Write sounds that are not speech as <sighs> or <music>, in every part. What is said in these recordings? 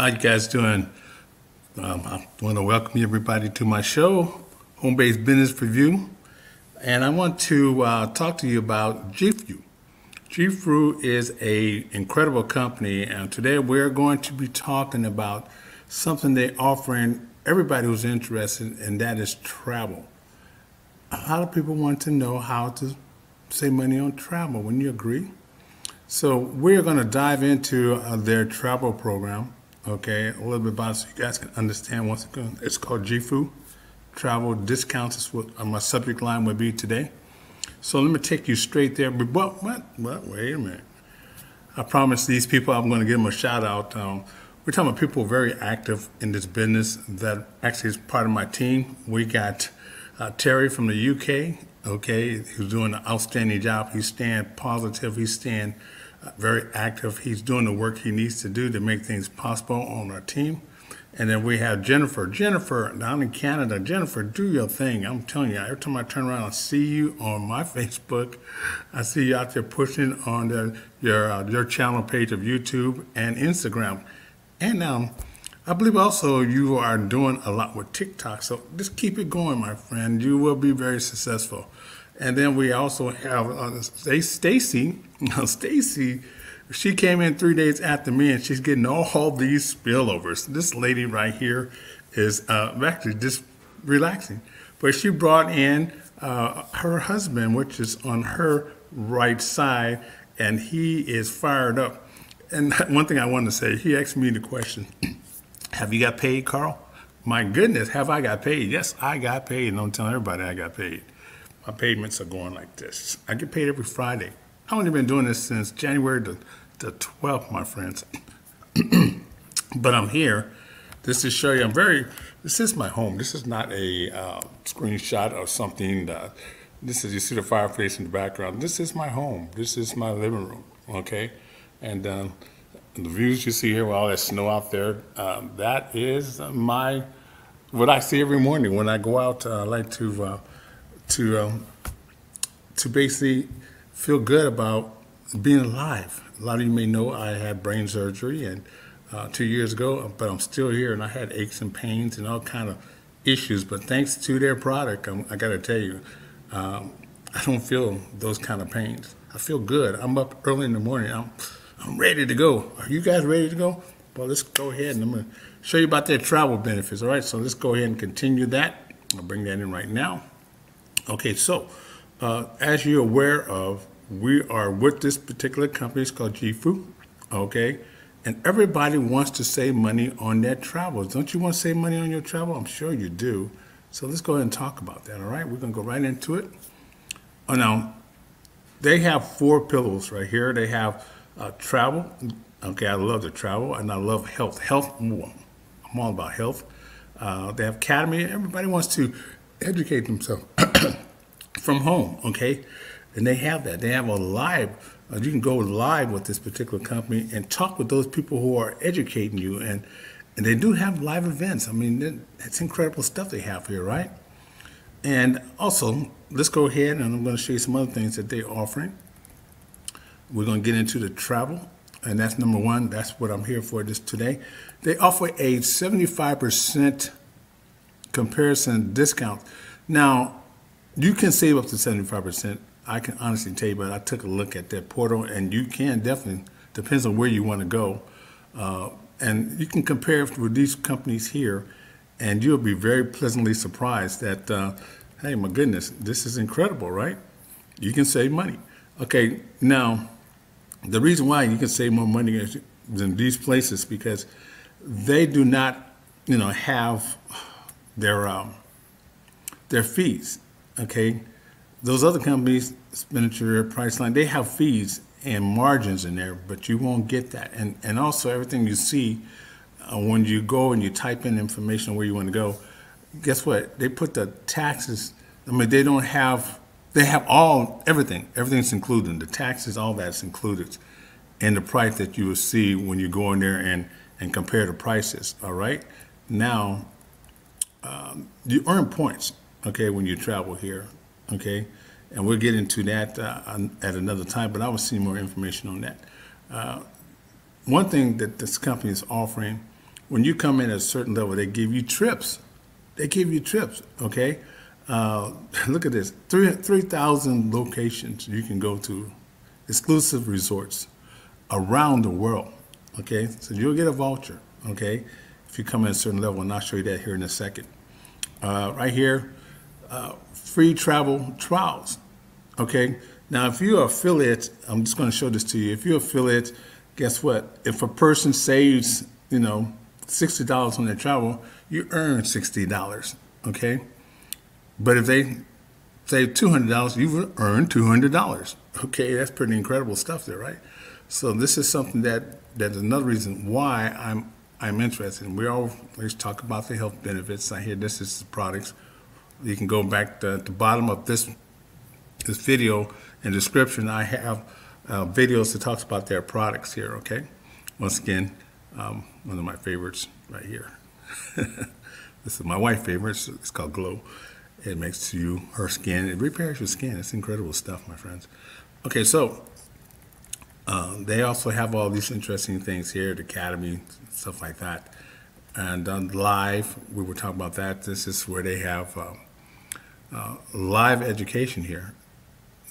How you guys doing? Um, I want to welcome everybody to my show, Home Based Business Review, and I want to uh, talk to you about JIFU. JIFU is a incredible company, and today we're going to be talking about something they're offering everybody who's interested, and that is travel. A lot of people want to know how to save money on travel. Wouldn't you agree? So we're going to dive into uh, their travel program, okay, a little bit about it so you guys can understand what's going. It's called JIFU, travel discounts is what uh, my subject line would be today. So let me take you straight there. But what? What? What? Wait a minute. I promise these people I'm going to give them a shout out. Um, we're talking about people very active in this business that actually is part of my team. We got uh, Terry from the UK. Okay, he's doing an outstanding job. He's staying positive. He's staying very active. He's doing the work he needs to do to make things possible on our team. And then we have Jennifer. Jennifer, down in Canada. Jennifer, do your thing. I'm telling you, every time I turn around, I see you on my <laughs> Facebook. I see you out there pushing on the, your uh, your channel page of YouTube and Instagram. And um, I believe also you are doing a lot with TikTok. So just keep it going, my friend. You will be very successful. And then we also have uh, Stacy. <laughs> Stacy she came in three days after me, and she's getting all <laughs> these spillovers. This lady right here is uh, actually just relaxing, but she brought in uh, her husband, which is on her right side, and he is fired up. And <laughs> one thing I wanted to say, he asked me the question, <clears throat> "Have you got paid, Carl?" My goodness, have I got paid? Yes, I got paid. And I'm telling everybody I got paid. My payments are going like this. I get paid every Friday. I've only been doing this since January the, the 12th, my friends. <clears throat> but I'm here. This is show you. I'm very. This is my home. This is not a uh, screenshot of something. That, this is you see the fireplace in the background. This is my home. This is my living room. Okay, and um, the views you see here with all that snow out there. Um, that is my what I see every morning when I go out. Uh, I like to uh, to um, to basically feel good about being alive. A lot of you may know I had brain surgery and uh, two years ago, but I'm still here and I had aches and pains and all kind of issues. But thanks to their product, I'm, i got to tell you, um, I don't feel those kind of pains. I feel good. I'm up early in the morning. I'm, I'm ready to go. Are you guys ready to go? Well, let's go ahead and I'm going to show you about their travel benefits. All right, so let's go ahead and continue that. I'll bring that in right now. Okay, so uh, as you're aware of, we are with this particular company. It's called JIFU, okay? And everybody wants to save money on their travels. Don't you want to save money on your travel? I'm sure you do. So let's go ahead and talk about that, all right? We're going to go right into it. Oh, now, they have four pillows right here. They have uh, travel. Okay, I love to travel, and I love health. Health, I'm all about health. Uh, they have academy. Everybody wants to educate themselves <clears throat> from home, okay? And they have that. They have a live, uh, you can go live with this particular company and talk with those people who are educating you. And, and they do have live events. I mean, it's incredible stuff they have here, right? And also, let's go ahead and I'm going to show you some other things that they're offering. We're going to get into the travel, and that's number one. That's what I'm here for this today. They offer a 75% comparison discounts. Now, you can save up to 75%. I can honestly tell you, but I took a look at that portal, and you can definitely, depends on where you want to go. Uh, and you can compare with these companies here, and you'll be very pleasantly surprised that, uh, hey, my goodness, this is incredible, right? You can save money. Okay, now, the reason why you can save more money than these places because they do not, you know, have their um, their fees. Okay, those other companies, Expedia, Priceline, they have fees and margins in there, but you won't get that. And and also everything you see uh, when you go and you type in information where you want to go, guess what? They put the taxes. I mean, they don't have. They have all everything. Everything's included. The taxes, all that's included, and the price that you will see when you go in there and and compare the prices. All right. Now, um, you earn points. Okay, when you travel here okay? And we'll get into that uh, at another time, but I will see more information on that. Uh, one thing that this company is offering when you come in at a certain level, they give you trips. They give you trips, okay? Uh, <laughs> look at this 3,000 3, locations you can go to, exclusive resorts around the world, okay? So you'll get a voucher, okay, if you come in a certain level, and I'll show you that here in a second. Uh, right here, uh, free travel trials, okay? Now, if you're affiliate, I'm just going to show this to you. If you're affiliate, guess what? If a person saves, you know, $60 on their travel, you earn $60, okay? But if they save $200, you earn $200. Okay, that's pretty incredible stuff there, right? So this is something that that's another reason why I'm I'm interested. In. We always talk about the health benefits. I hear this is the products. You can go back to the bottom of this this video and description. I have uh, videos that talks about their products here. Okay, once again, um, one of my favorites right here. <laughs> this is my wife's favorite. It's, it's called Glow. It makes you her skin. It repairs your skin. It's incredible stuff, my friends. Okay, so uh, they also have all these interesting things here, the academy, stuff like that. And live, we were talking about that. This is where they have uh, uh, live education here.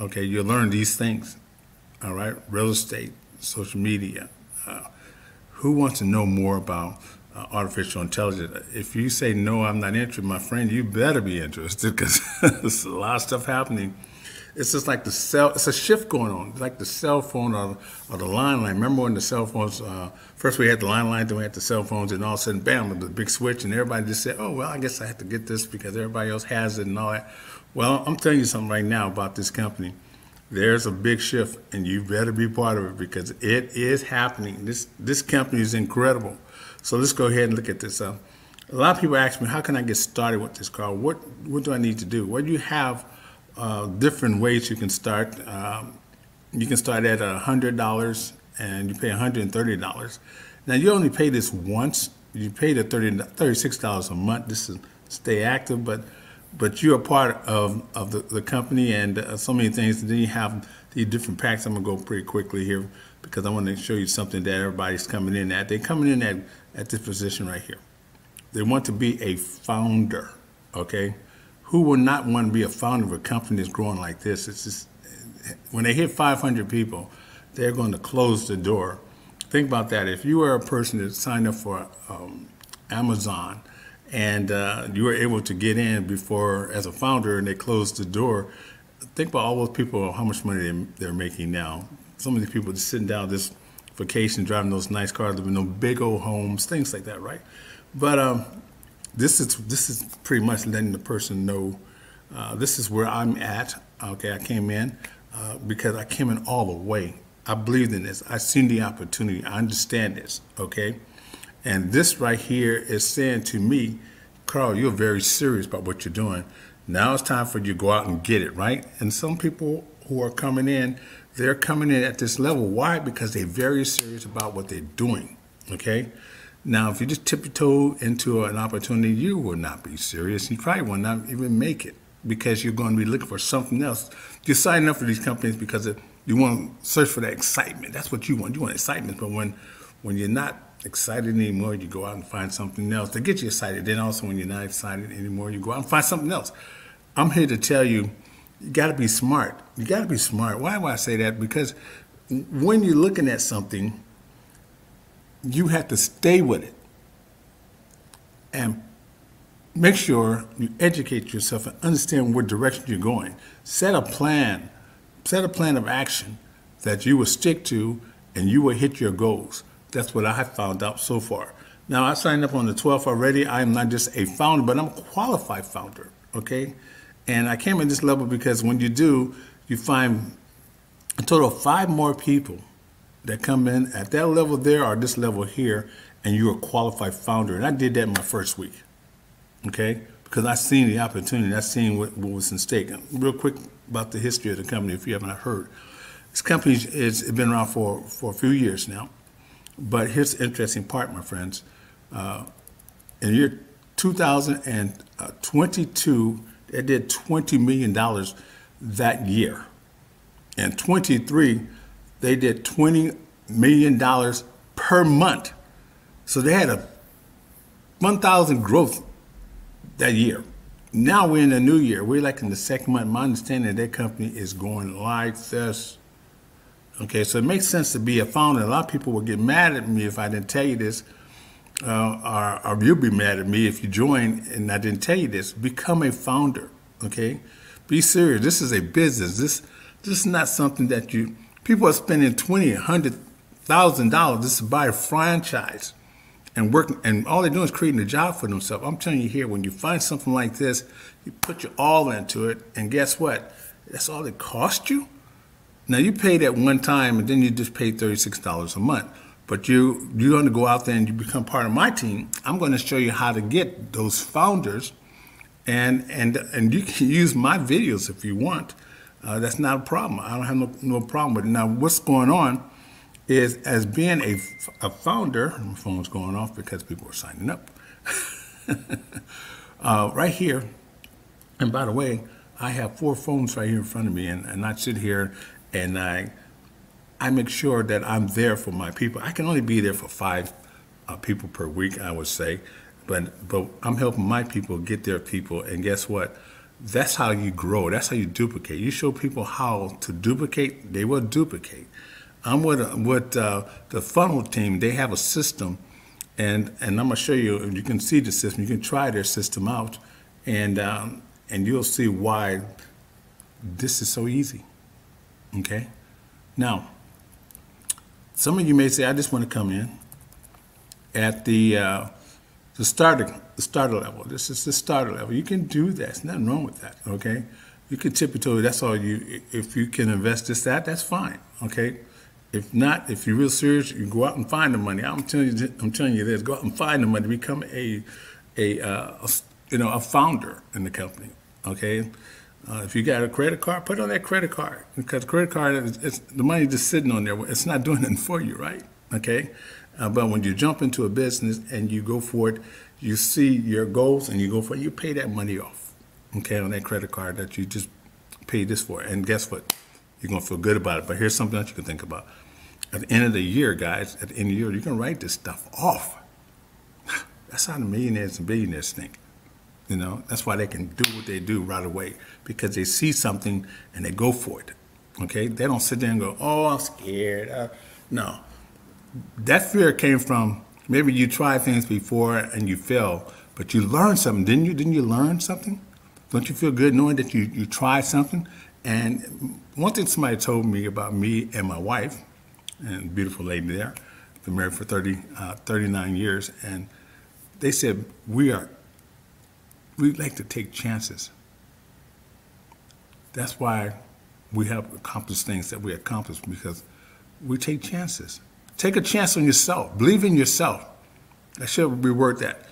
Okay, you learn these things. All right, real estate, social media. Uh, who wants to know more about uh, artificial intelligence. If you say no, I'm not interested, my friend, you better be interested because <laughs> there's a lot of stuff happening. It's just like the cell. It's a shift going on. Like the cell phone or, or the line line. Remember when the cell phones? Uh, first we had the line line, then we had the cell phones, and all of a sudden, bam, the big switch, and everybody just said, "Oh well, I guess I have to get this because everybody else has it and all that." Well, I'm telling you something right now about this company. There's a big shift, and you better be part of it because it is happening. This this company is incredible. So let's go ahead and look at this. Uh, a lot of people ask me, how can I get started with this car? What what do I need to do? Well, you have uh, different ways you can start. Um, you can start at hundred dollars and you pay hundred and thirty dollars. Now you only pay this once. You pay the 30 $36 a month. This is stay active, but but you're a part of, of the, the company and uh, so many things. And then you have the different packs. I'm gonna go pretty quickly here because I want to show you something that everybody's coming in at. They're coming in at, at this position right here. They want to be a founder, okay? Who would not want to be a founder of a company that's growing like this? It's just, when they hit 500 people, they're going to close the door. Think about that. If you were a person that signed up for um, Amazon and uh, you were able to get in before as a founder and they closed the door, think about all those people, how much money they're making now some of these people just sitting down this vacation, driving those nice cars, living in those big old homes, things like that, right? But um, this is this is pretty much letting the person know uh, this is where I'm at. Okay, I came in uh, because I came in all the way. I believed in this. I seen the opportunity. I understand this. Okay, and this right here is saying to me, Carl, you're very serious about what you're doing. Now it's time for you to go out and get it, right? And some people who are coming in they're coming in at this level. Why? Because they're very serious about what they're doing. Okay? Now, if you just tiptoe into an opportunity, you will not be serious. You probably will not even make it because you're going to be looking for something else. You're signing up for these companies because you want to search for that excitement. That's what you want. You want excitement. But when, when you're not excited anymore, you go out and find something else to get you excited. Then also, when you're not excited anymore, you go out and find something else. I'm here to tell you you got to be smart. You got to be smart. Why do I say that? Because when you're looking at something, you have to stay with it and make sure you educate yourself and understand what direction you're going. Set a plan, set a plan of action that you will stick to and you will hit your goals. That's what I have found out so far. Now, I signed up on the 12th already. I am not just a founder, but I'm a qualified founder, okay? And I came at this level because when you do, you find a total of five more people that come in at that level there or this level here, and you're a qualified founder. And I did that in my first week, okay? Because I seen the opportunity, I seen what, what was in stake. Real quick about the history of the company, if you haven't heard. This company has been around for, for a few years now. But here's the interesting part, my friends. Uh, in year 2022, they did $20 million that year. And 23, they did $20 million per month. So they had a 1,000 growth that year. Now we're in a new year. We're like in the second month. My understanding that company is going like this. Okay, so it makes sense to be a founder. A lot of people will get mad at me if I didn't tell you this, uh, or, or you'll be mad at me if you join and I didn't tell you this. Become a founder. Okay, be serious. This is a business. This this is not something that you people are spending twenty, hundred thousand dollars just to buy a franchise and working, and all they're doing is creating a job for themselves. I'm telling you here, when you find something like this, you put your all into it, and guess what? That's all it cost you. Now you paid at one time, and then you just paid thirty-six dollars a month. But you you're to go out there and you become part of my team. I'm going to show you how to get those founders, and and and you can <laughs> use my videos if you want. Uh, that's not a problem. I don't have no, no problem with it. Now, what's going on? is as being a, a founder, my phone's going off because people are signing up. <laughs> uh, right here, and by the way, I have four phones right here in front of me, and, and I sit here and I, I make sure that I'm there for my people. I can only be there for five uh, people per week, I would say, but but I'm helping my people get their people, and guess what? That's how you grow. That's how you duplicate. You show people how to duplicate, they will duplicate. I'm with with uh, the funnel team. They have a system, and and I'm gonna show you. You can see the system. You can try their system out, and um, and you'll see why this is so easy. Okay, now some of you may say, I just want to come in at the uh, the starter the starter level. This is the starter level. You can do that. There's nothing wrong with that. Okay, you can tippy toe. That's all you. If you can invest this that, that's fine. Okay if not, if you're real serious, you go out and find the money. I'm telling you, I'm telling you this: go out and find the money. Become a, a, uh, a you know, a founder in the company. Okay. Uh, if you got a credit card, put on that credit card because credit card, is, the money just sitting on there. It's not doing anything for you, right? Okay. Uh, but when you jump into a business and you go for it, you see your goals and you go for it. You pay that money off, okay, on that credit card that you just paid this for. And guess what? You're gonna feel good about it. But here's something else you can think about. At the end of the year, guys, at the end of the year, you can write this stuff off. <sighs> That's how the millionaires and billionaires think. You know, that's why they can do what they do right away because they see something and they go for it. Okay, they don't sit there and go, "Oh, I'm scared." Uh, no, that fear came from maybe you tried things before and you failed, but you learned something, didn't you? Didn't you learn something? Don't you feel good knowing that you, you tried something? And one thing somebody told me about me and my wife, and beautiful lady there, been married for 30, uh, 39 years, and they said, we are, we like to take chances. That's why we have accomplished things that we accomplished because we take chances. Take a chance on yourself. Believe in yourself. That should be word that.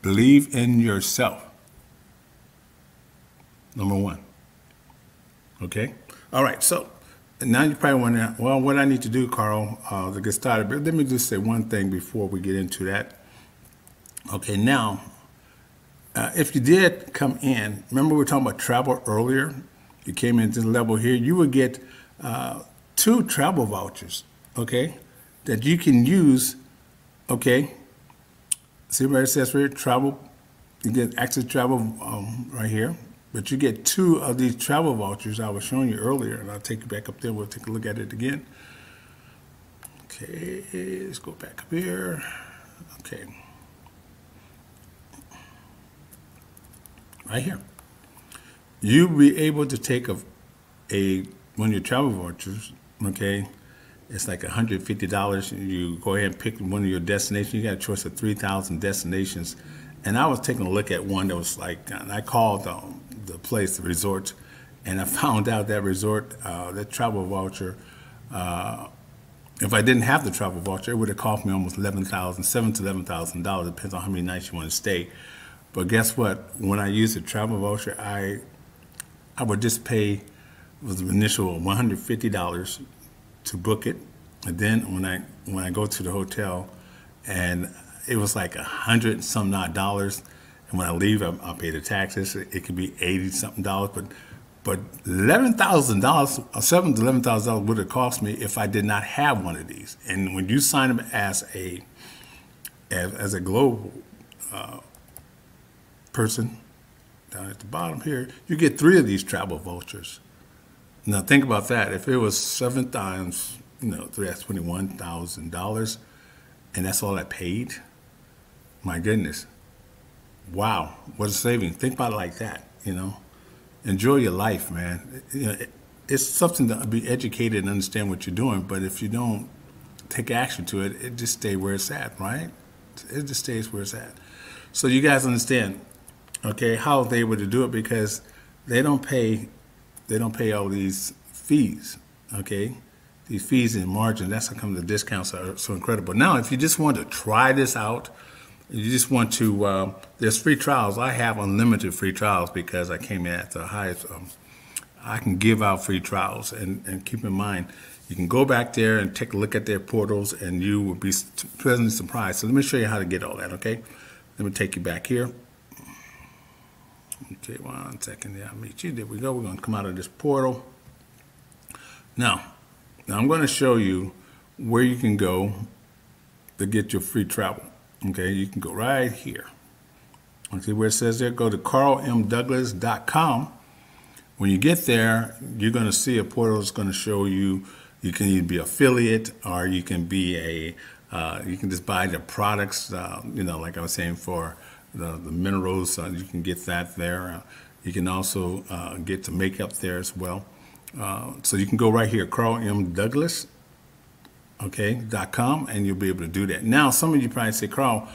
Believe in yourself. Number one. Okay? All right, so now you probably wonder, well, what I need to do, Carl, uh, to get started. But let me just say one thing before we get into that. Okay, now, uh, if you did come in, remember we were talking about travel earlier? You came into the level here, you would get uh, two travel vouchers, okay, that you can use, okay? See where it says here, travel, you get access travel um, right here. But you get two of these travel vouchers I was showing you earlier, and I'll take you back up there. We'll take a look at it again. Okay, let's go back up here. Okay. Right here. You'll be able to take a, a one of your travel vouchers, okay, it's like $150. You go ahead and pick one of your destinations. You got a choice of 3,000 destinations. And I was taking a look at one that was like, I called um, the place, the resort, and I <laughs> found out that resort, uh, that travel voucher, uh, if I didn't have the travel voucher, it would have cost me almost eleven thousand, seven to eleven thousand dollars. Depends on how many nights you want to stay. But guess what? When I use the travel voucher, I I would just pay was the initial one hundred fifty dollars to book it, and then when I when I go to the hotel, and it was like a hundred some odd dollars and when I leave, I'll, I'll pay the taxes. It could be eighty something dollars, but but eleven thousand dollars, seven to eleven thousand dollars would have cost me if I did not have one of these. And when you sign up as a as, as a global uh, person, down at the bottom here, you get three of these travel vouchers. Now think about that. If it was seven times, you know, that's twenty-one thousand dollars, and that's all I paid. My goodness, wow, what a saving! Think about it like that. You know, enjoy your life, man. You know, it, it's something to be educated and understand what you're doing. But if you don't take action to it, it just stay where it's at, right? It just stays where it's at. So you guys understand, okay, how they were to do it because they don't pay, they don't pay all these fees, okay? These fees and margin, that's how come the discounts are so incredible. Now, if you just want to try this out, you just want to, uh, there's free trials. I have unlimited free trials because I came in at the highest. Um, I can give out free trials, and, and keep in mind, you can go back there and take a look at their portals, and you will be pleasantly surprised. So let me show you how to get all that. Okay, let me take you back here. Okay, one second. Yeah, I'll meet you. There we go. We're going to come out of this portal. Now, now I'm going to show you where you can go to get your free travel. Okay, you can go right here. Okay, where it says there, go to carlmdouglas.com. When you get there, you're going to see a portal that's going to show you you can either be affiliate or you can be a uh, you can just buy the products. Uh, you know, like I was saying for the, the minerals, uh, you can get that there. Uh, you can also uh, get the makeup there as well. Uh, so you can go right here, Carl M. Douglas, okay, dot com, and you'll be able to do that. Now, some of you probably say, Carl,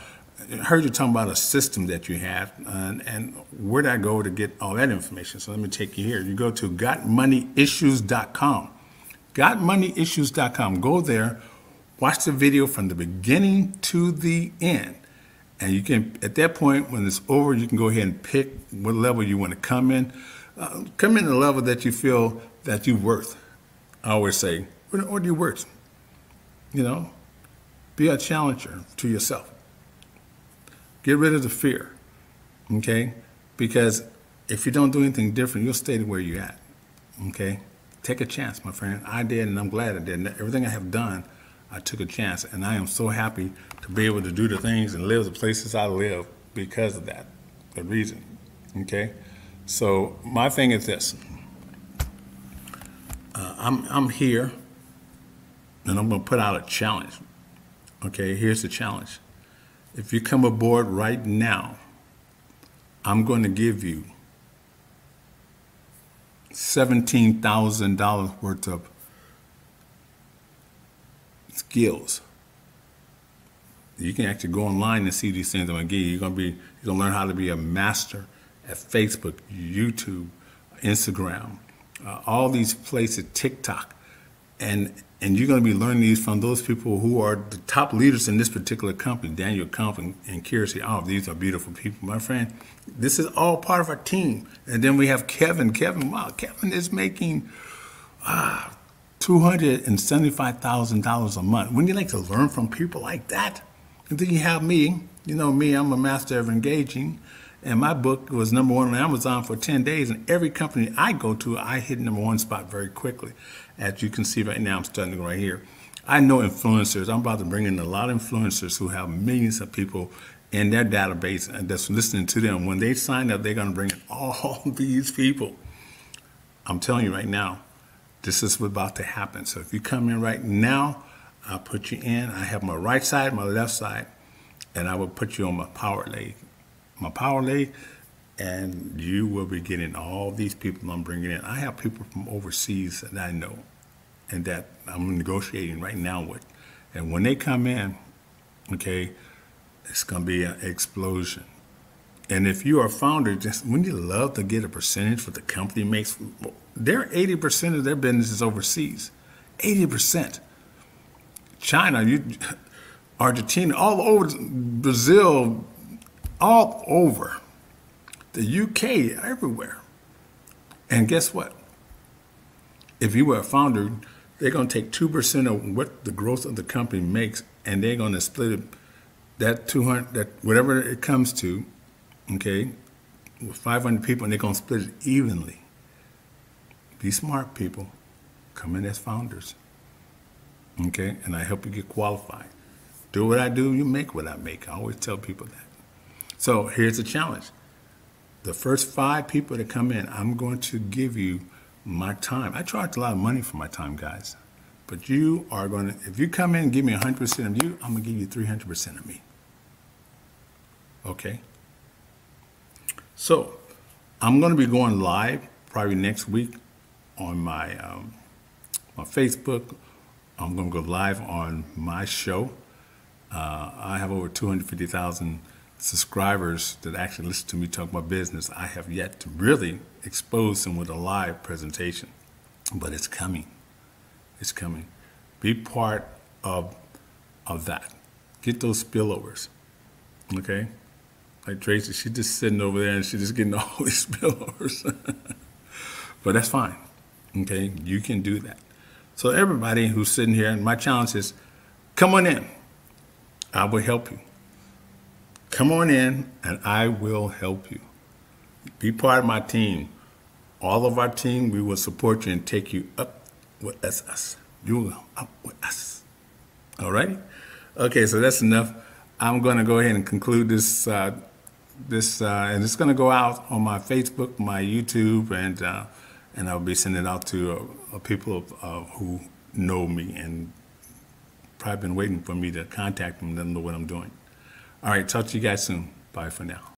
I heard you talking about a system that you have, and, and where did I go to get all that information? So let me take you here. You go to gotmoneyissues.com. Gotmoneyissues.com. Go there, watch the video from the beginning to the end. And you can, at that point, when it's over, you can go ahead and pick what level you want to come in. Uh, come in the level that you feel that you're worth. I always say, what, are you worth? You know, be a challenger to yourself. Get rid of the fear, okay? Because if you don't do anything different, you'll stay where you're at, okay? Take a chance, my friend. I did, and I'm glad I did. Everything I have done, I took a chance, and I am so happy to be able to do the things and live the places I live because of that, the reason, okay? So my thing is this. Uh, I'm, I'm here, and I'm going to put out a challenge. Okay, here's the challenge. If you come aboard right now, I'm going to give you $17,000 worth of skills. You can actually go online and see these things I'm to give you. You're going to be, you're to learn how to be a master at Facebook, YouTube, Instagram, uh, all these places, TikTok. And and you're going to be learning these from those people who are the top leaders in this particular company, Daniel Kump and, and Kirsty. Oh, these are beautiful people, my friend. This is all part of our team. And then we have Kevin. Kevin, wow, Kevin is making ah, $275,000 a month. Wouldn't you like to learn from people like that? And then you have me. You know me, I'm a master of engaging. And my book was number one on Amazon for 10 days. And every company I go to, I hit number one spot very quickly. As you can see right now, I'm starting to go right here. I know influencers. I'm about to bring in a lot of influencers who have millions of people in their database and that's listening to them. When they sign up, they're going to bring in all <laughs> these people. I'm telling you right now, this is what's about to happen. So if you come in right now, I'll put you in. I have my right side, my left side, and I will put you on my power leg. My power leg, and you will be getting all these people I'm bringing in. I have people from overseas that I know and that I'm negotiating right now with. And when they come in, okay, it's going to be an explosion. And if you are a founder, just when you love to get a percentage what the company makes, their 80% of their business is overseas. 80%. China, you, <laughs> Argentina, all over, Brazil, all over the UK, everywhere. And guess what? If you were a founder, they're going to take 2% of what the growth of the company makes and they're going to split it, that 200, that whatever it comes to, okay, with 500 people, and they're going to split it evenly. Be smart, people. Come in as founders. Okay? And I help you get qualified do what I do, you make what I make. I always tell people that. So here's the challenge. The first five people that come in, I'm going to give you my time. I charge a lot of money for my time, guys. But you are going to, if you come in and give me 100% of you, I'm going to give you 300% of me. Okay? So I'm going to be going live probably next week on my, um, my Facebook. I'm going to go live on my show. Uh, I have over 250,000 subscribers that actually listen to me talk about business. I have yet to really expose them with a live presentation, but it's coming. It's coming. Be part of of that. Get those spillovers. Okay? Like Tracy, she's just sitting over there and she's just getting all <laughs> these spillovers. but that's fine. Okay? You can do that. So everybody who's sitting here, and my challenge is come on in. I will help you. Come on in and I will help you. Be part of my team. All of our team, we will support you and take you up with us. us. You will up with us. All right? Okay, so that's enough. I'm going to go ahead and conclude this. Uh, this uh, and it's going to go out on my Facebook, my YouTube, and uh, and I'll be sending it out to uh, people uh, who know me and probably been waiting for me to contact them, them know what I'm doing. All right, talk to you guys soon. Bye for now.